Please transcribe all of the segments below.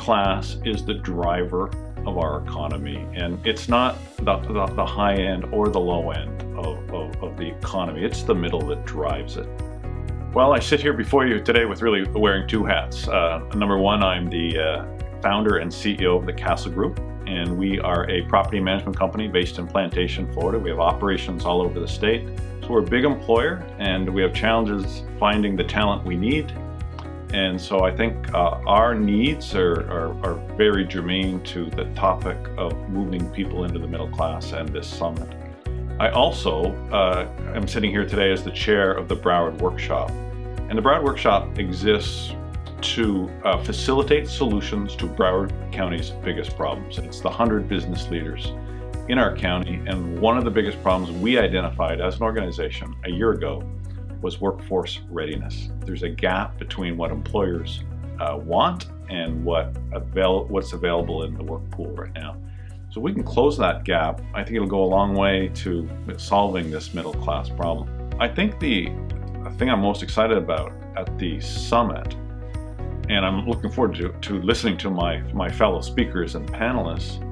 class is the driver of our economy, and it's not the, the, the high end or the low end of, of, of, the economy, it's the middle that drives it. Well, I sit here before you today with really wearing two hats. Uh, number one, I'm the uh, founder and CEO of the Castle Group, and we are a property management company based in Plantation, Florida. We have operations all over the state. So we're a big employer, and we have challenges finding the talent we need and so I think uh, our needs are, are, are, very germane to the topic of moving people into the middle class and this summit. I also uh, am sitting here today as the chair of the Broward Workshop. And the Broward Workshop exists to uh, facilitate solutions to Broward County's biggest problems. It's the 100 business leaders in our county. And one of the biggest problems we identified as an organization a year ago was workforce readiness. There's a gap between what employers uh, want and what avail what's available in the work pool right now. So we can close that gap. I think it'll go a long way to solving this middle class problem. I think the thing I'm most excited about at the summit, and I'm looking forward to, to listening to my, my fellow speakers and panelists,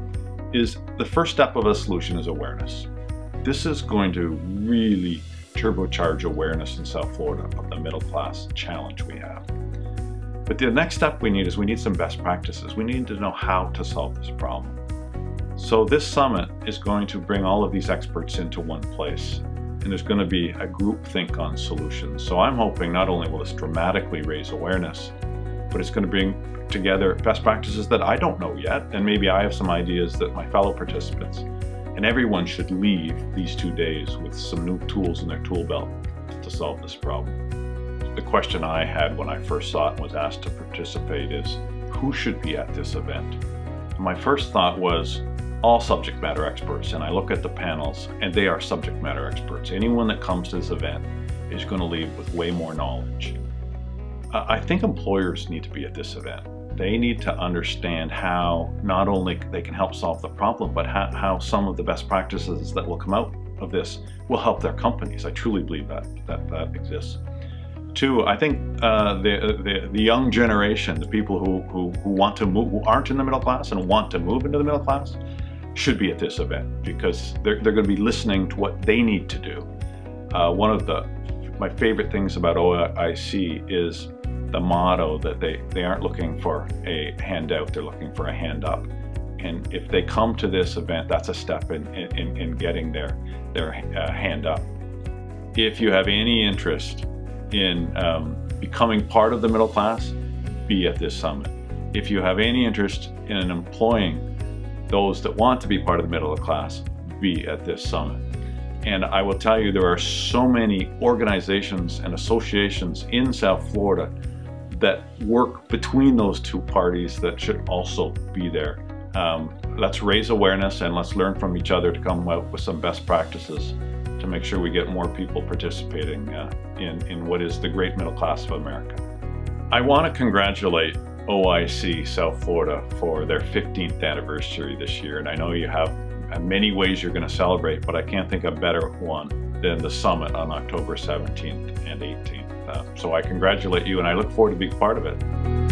is the first step of a solution is awareness. This is going to really turbocharge awareness in South Florida of the middle class challenge we have. But the next step we need is we need some best practices. We need to know how to solve this problem. So this summit is going to bring all of these experts into one place and there's going to be a group think on solutions. So I'm hoping not only will this dramatically raise awareness, but it's going to bring together best practices that I don't know yet, and maybe I have some ideas that my fellow participants and everyone should leave these two days with some new tools in their tool belt to solve this problem. The question I had when I first saw it and was asked to participate is, who should be at this event? And my first thought was all subject matter experts, and I look at the panels, and they are subject matter experts. Anyone that comes to this event is going to leave with way more knowledge. I think employers need to be at this event they need to understand how not only they can help solve the problem, but how, how some of the best practices that will come out of this will help their companies. I truly believe that that, that exists. Two, I think uh, the, the, the young generation, the people who, who, who want to move, who aren't in the middle class and want to move into the middle class, should be at this event because they're, they're going to be listening to what they need to do. Uh, one of the my favorite things about OIC is the motto that they, they aren't looking for a handout, they're looking for a hand up. And if they come to this event, that's a step in, in, in getting their, their uh, hand up. If you have any interest in um, becoming part of the middle class, be at this summit. If you have any interest in employing those that want to be part of the middle class, be at this summit. And I will tell you, there are so many organizations and associations in South Florida that work between those two parties that should also be there. Um, let's raise awareness and let's learn from each other to come up with some best practices to make sure we get more people participating uh, in, in what is the great middle class of America. I want to congratulate OIC South Florida for their 15th anniversary this year. And I know you have many ways you're going to celebrate, but I can't think of a better one than the summit on October 17th and 18th. Uh, so I congratulate you and I look forward to being part of it.